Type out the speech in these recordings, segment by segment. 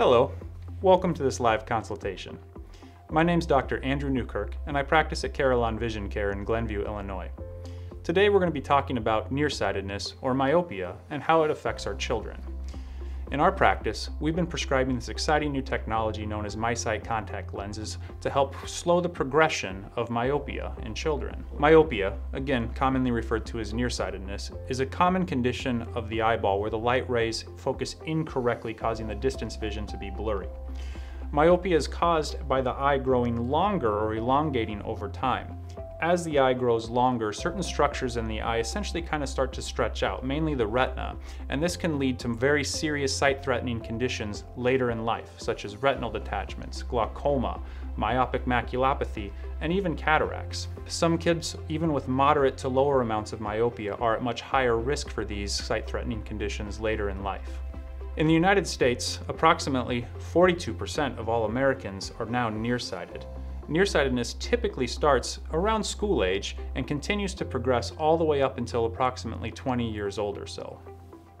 Hello, welcome to this live consultation. My name's Dr. Andrew Neukirch, and I practice at Carillon Vision Care in Glenview, Illinois. Today we're going to be talking about nearsightedness, or myopia, and how it affects our children. In our practice, we've been prescribing this exciting new technology known as MiSight contact lenses to help slow the progression of myopia in children. Myopia, again commonly referred to as nearsightedness, is a common condition of the eyeball where the light rays focus incorrectly causing the distance vision to be blurry. Myopia is caused by the eye growing longer or elongating over time as the eye grows longer, certain structures in the eye essentially kind of start to stretch out, mainly the retina, and this can lead to very serious sight-threatening conditions later in life, such as retinal detachments, glaucoma, myopic maculopathy, and even cataracts. Some kids, even with moderate to lower amounts of myopia, are at much higher risk for these sight-threatening conditions later in life. In the United States, approximately 42% of all Americans are now nearsighted, nearsightedness typically starts around school age and continues to progress all the way up until approximately 20 years old or so.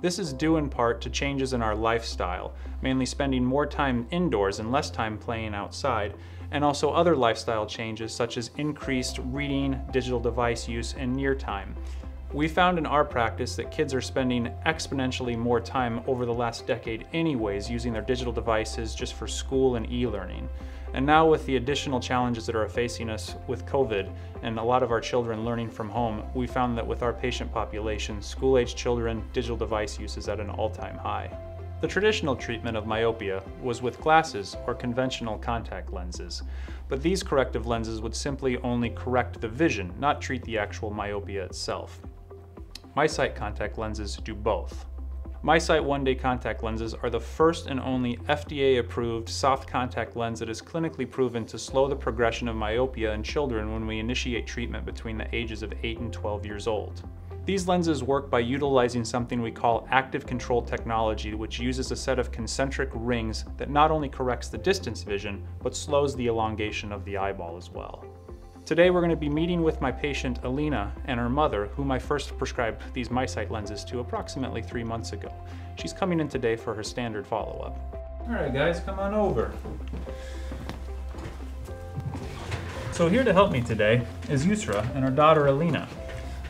This is due in part to changes in our lifestyle, mainly spending more time indoors and less time playing outside, and also other lifestyle changes such as increased reading, digital device use, and near time. We found in our practice that kids are spending exponentially more time over the last decade anyways using their digital devices just for school and e-learning. And now with the additional challenges that are facing us with COVID and a lot of our children learning from home, we found that with our patient population, school-age children, digital device use is at an all-time high. The traditional treatment of myopia was with glasses or conventional contact lenses, but these corrective lenses would simply only correct the vision, not treat the actual myopia itself. MiSight contact lenses do both. MiSight One Day contact lenses are the first and only FDA-approved soft contact lens that is clinically proven to slow the progression of myopia in children when we initiate treatment between the ages of 8 and 12 years old. These lenses work by utilizing something we call active control technology, which uses a set of concentric rings that not only corrects the distance vision, but slows the elongation of the eyeball as well. Today we're going to be meeting with my patient Alina and her mother, whom I first prescribed these MiSight lenses to approximately three months ago. She's coming in today for her standard follow-up. All right guys, come on over. So here to help me today is Yusra and her daughter Alina.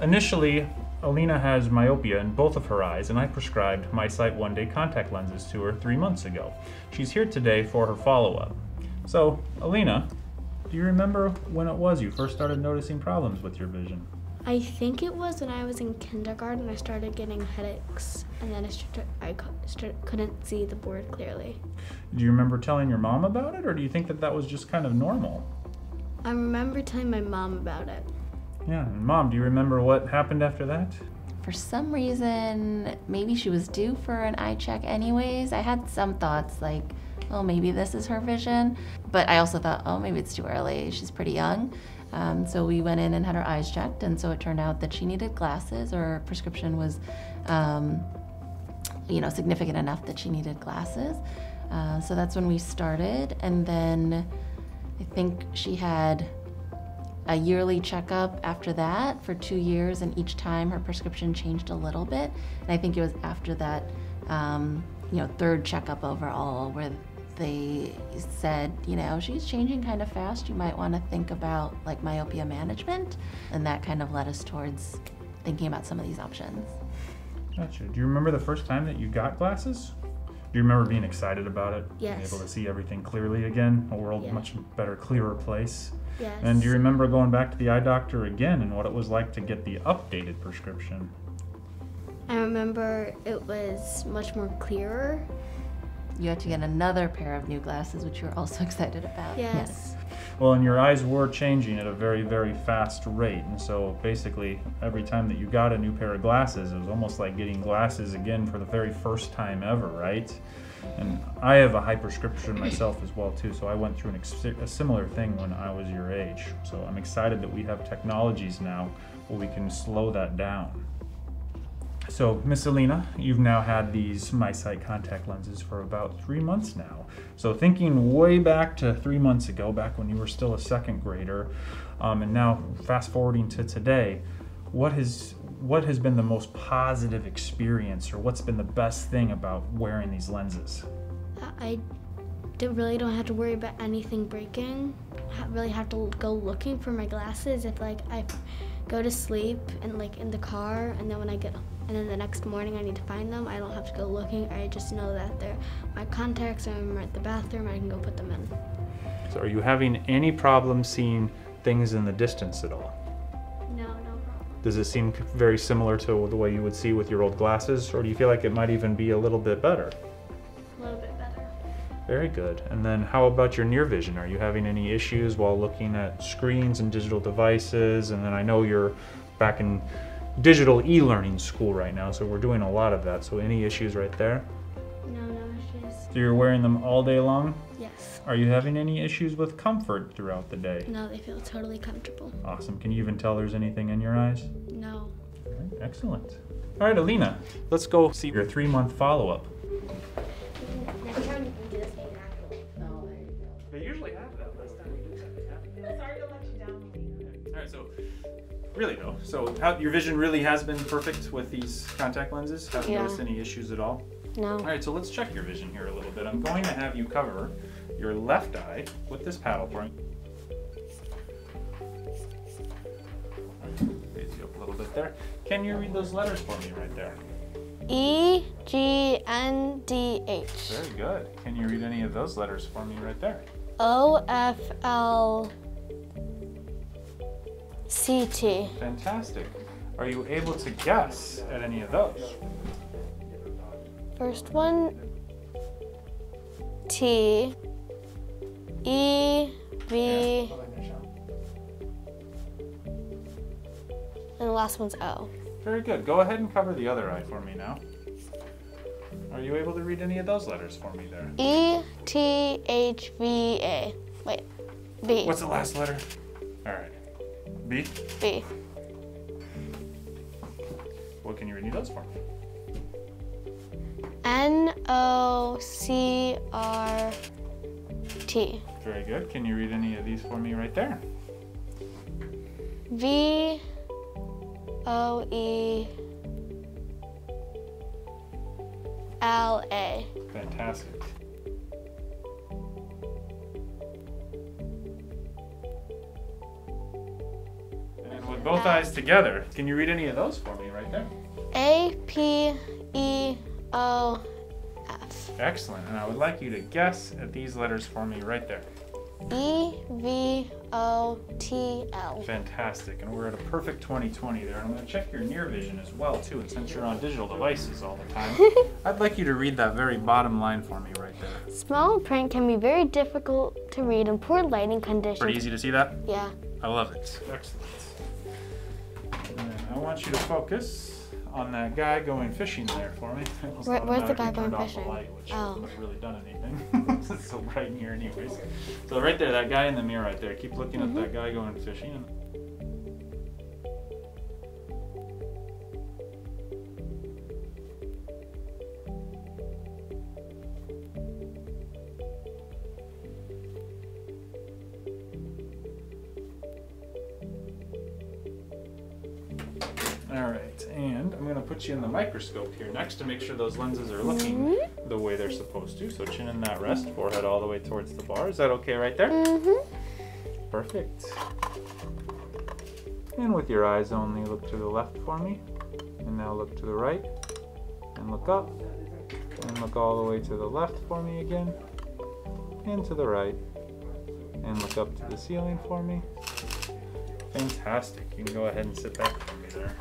Initially, Alina has myopia in both of her eyes, and I prescribed MiSight One Day contact lenses to her three months ago. She's here today for her follow-up. So, Alina, do you remember when it was you first started noticing problems with your vision? I think it was when I was in kindergarten. I started getting headaches, and then I, started, I couldn't see the board clearly. Do you remember telling your mom about it, or do you think that that was just kind of normal? I remember telling my mom about it. Yeah, and mom, do you remember what happened after that? For some reason, maybe she was due for an eye check anyways. I had some thoughts like, oh, maybe this is her vision. But I also thought, oh, maybe it's too early. She's pretty young. Um, so we went in and had her eyes checked, and so it turned out that she needed glasses, or her prescription was, um, you know, significant enough that she needed glasses. Uh, so that's when we started, and then I think she had a yearly checkup after that for two years, and each time her prescription changed a little bit. And I think it was after that, um, you know, third checkup overall where they said, you know, she's changing kind of fast. You might want to think about like myopia management. And that kind of led us towards thinking about some of these options. Gotcha. Do you remember the first time that you got glasses? Do you remember being excited about it? Yes. Being able to see everything clearly again, a world yes. much better, clearer place. Yes. And do you remember going back to the eye doctor again and what it was like to get the updated prescription? I remember it was much more clearer you had to get another pair of new glasses, which you were also excited about. Yes. yes. Well, and your eyes were changing at a very, very fast rate. And so basically, every time that you got a new pair of glasses, it was almost like getting glasses again for the very first time ever, right? And I have a high prescription myself as well too, so I went through a similar thing when I was your age. So I'm excited that we have technologies now where we can slow that down. So, Miss Alina, you've now had these MiSight contact lenses for about three months now. So, thinking way back to three months ago, back when you were still a second grader, um, and now fast forwarding to today, what has what has been the most positive experience, or what's been the best thing about wearing these lenses? I- really don't have to worry about anything breaking. I really have to go looking for my glasses if like I go to sleep and like in the car and then when I get and then the next morning I need to find them. I don't have to go looking. I just know that they're my contacts are at the bathroom. I can go put them in. So are you having any problem seeing things in the distance at all? No, no problem. Does it seem very similar to the way you would see with your old glasses, or do you feel like it might even be a little bit better? A little bit better. Very good. And then how about your near vision? Are you having any issues while looking at screens and digital devices? And then I know you're back in digital e-learning school right now, so we're doing a lot of that. So any issues right there? No, no issues. So you're wearing them all day long? Yes. Are you having any issues with comfort throughout the day? No, they feel totally comfortable. Awesome. Can you even tell there's anything in your eyes? No. Right, excellent. All right, Alina, let's go see your three month really though, so how, your vision really has been perfect with these contact lenses. Haven't Yeah. noticed any issues at all. No. All right, so let's check your vision here a little bit. I'm going to have you cover your left eye with this paddle point. Raise you up a little bit there. Can you read those letters for me right there? E G N D H Very good. Can you read any of those letters for me right there? O F L C T Fantastic. Are you able to guess at any of those? First one T, E, B, and the last one's O. Very good. Go ahead and cover the other eye for me now. Are you able to read any of those letters for me there? E T H V A. Wait. B. What's the last letter? All right. B. B. What can you read any those for? N O C R T. Very good. Can you read any of these for me right there? V O E L A. Fantastic. Both eyes together, can you read any of those for me right there? A P E O F. Excellent. And I would like you to guess at these letters for me right there. E V O T L. Fantastic. And we're at a perfect 2020 there. And I'm going to check your near vision as well, too. And since you're on digital devices all the time, I'd like you to read that very bottom line for me right there. Small print can be very difficult to read in poor lighting conditions. Pretty easy to see that? Yeah. I love it. Excellent. I want you to focus on that guy going fishing there for me. Where- where's the guy going fishing? light, which Oh. wouldn't have really done anything. it's so bright in here anyways. So right there, that guy in the mirror right there. Keep looking Mm-hmm. at that guy going fishing. Put you in the microscope here next to make sure those lenses are looking the way they're supposed to. So chin in that rest, forehead all the way towards the bar. Is that okay right there? Mm-hmm. Perfect. And with your eyes only, look to the left for me. And now look to the right. And look up. And look all the way to the left for me again. And to the right. And look up to the ceiling for me. Fantastic. You can go ahead and sit back for me there.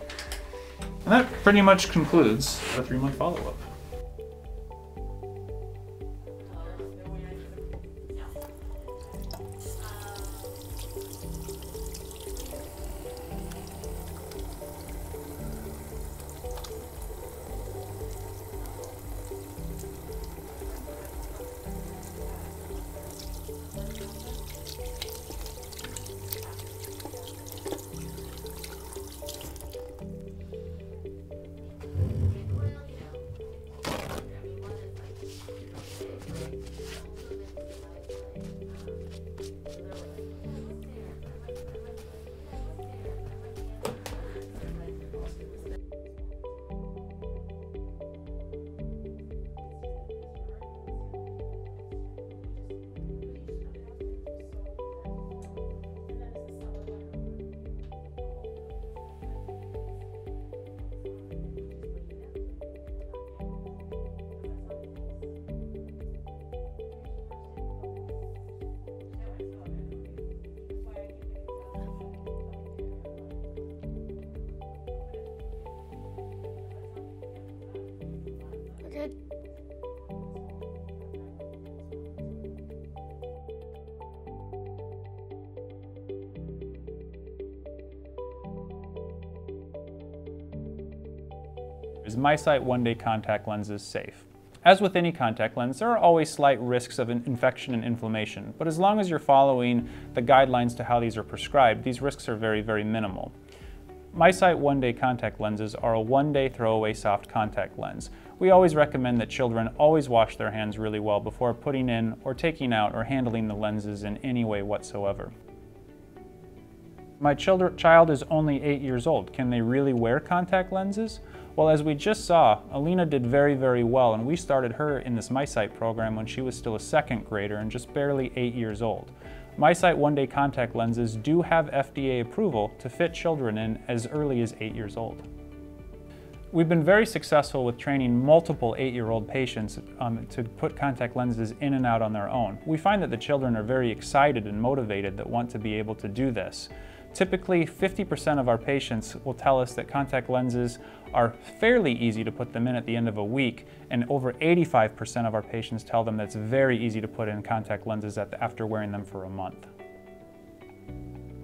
And that pretty much concludes our three month follow up. Is MiSight one-day contact lenses safe? As with any contact lens, there are always slight risks of infection and inflammation, but as long as you're following the guidelines to how these are prescribed, these risks are very, very minimal. MiSight one-day contact lenses are a one-day throwaway soft contact lens. We always recommend that children always wash their hands really well before putting in or taking out or handling the lenses in any way whatsoever. My child is only eight years old. Can they really wear contact lenses? Well, as we just saw, Alina did very, very well, and we started her in this MiSight program when she was still a second grader and just barely eight years old. MiSight one-day contact lenses do have FDA approval to fit children in as early as eight years old. We've been very successful with training multiple eight-year-old patients um, to put contact lenses in and out on their own. We find that the children are very excited and motivated that want to be able to do this. Typically, 50% of our patients will tell us that contact lenses are fairly easy to put them in at the end of a week, and over 85% of our patients tell them that it's very easy to put in contact lenses after wearing them for a month.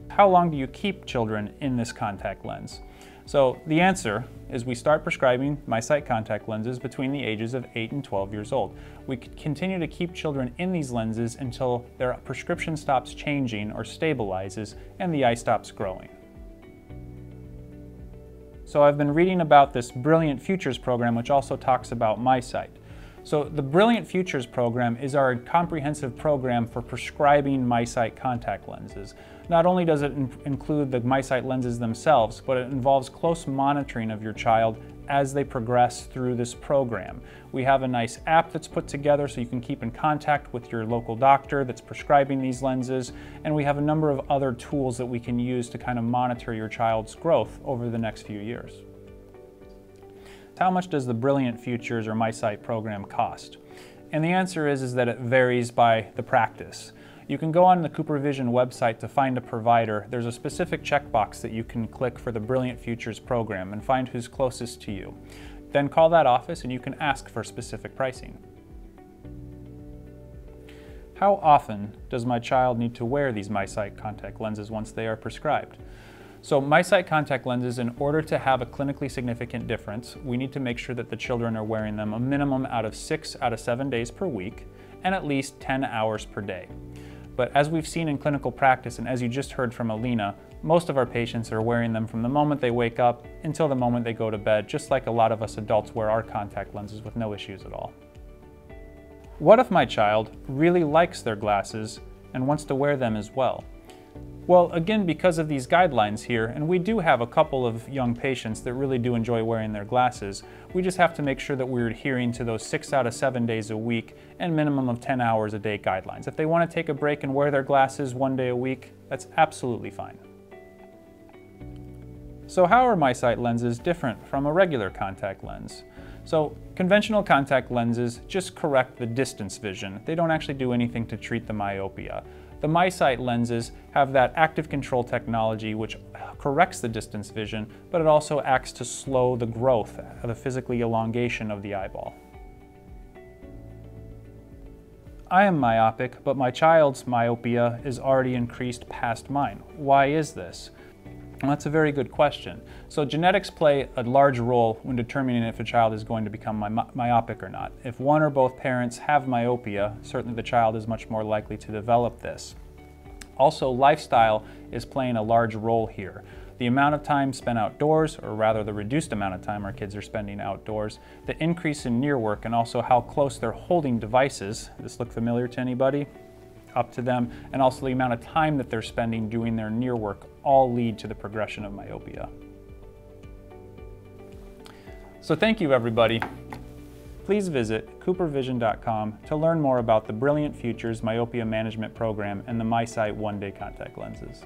How long do you keep children in this contact lens? So the answer is we start prescribing MiSight contact lenses between the ages of 8 and 12 years old. We continue to keep children in these lenses until their prescription stops changing or stabilizes and the eye stops growing. So I've been reading about this Brilliant Futures program which also talks about MiSight. So the Brilliant Futures program is our comprehensive program for prescribing MiSight contact lenses. Not only does it in include the MiSight lenses themselves, but it involves close monitoring of your child as they progress through this program. We have a nice app that's put together so you can keep in contact with your local doctor that's prescribing these lenses, and we have a number of other tools that we can use to kind of monitor your child's growth over the next few years. How much does the Brilliant Futures or MiSight program cost? And the answer is, is that it varies by the practice. You can go on the CooperVision website to find a provider. There's a specific checkbox that you can click for the Brilliant Futures program and find who's closest to you. Then call that office and you can ask for specific pricing. How often does my child need to wear these MiSight contact lenses once they are prescribed? So MiSight contact lenses, in order to have a clinically significant difference, we need to make sure that the children are wearing them a minimum out of six out of seven days per week and at least 10 hours per day. But as we've seen in clinical practice and as you just heard from Alina, most of our patients are wearing them from the moment they wake up until the moment they go to bed, just like a lot of us adults wear our contact lenses with no issues at all. What if my child really likes their glasses and wants to wear them as well? Well, again, because of these guidelines here, and we do have a couple of young patients that really do enjoy wearing their glasses, we just have to make sure that we're adhering to those six out of seven days a week and minimum of 10 hours a day guidelines. If they want to take a break and wear their glasses one day a week, that's absolutely fine. So how are MiSight lenses different from a regular contact lens? So conventional contact lenses just correct the distance vision. They don't actually do anything to treat the myopia. The MiSight lenses have that active control technology which corrects the distance vision, but it also acts to slow the growth, the physically elongation of the eyeball. I am myopic, but my child's myopia is already increased past mine. Why is this? Well, that's a very good question. So genetics play a large role when determining if a child is going to become my myopic or not. If one or both parents have myopia, certainly the child is much more likely to develop this. Also, lifestyle is playing a large role here. The amount of time spent outdoors, or rather the reduced amount of time our kids are spending outdoors, the increase in near work, and also how close they're holding devices. This look familiar to anybody? Up to them, and also the amount of time that they're spending doing their near work all lead to the progression of myopia. So thank you everybody. Please visit coopervision.com to learn more about the Brilliant Futures Myopia Management Program and the MiSight one-day contact lenses.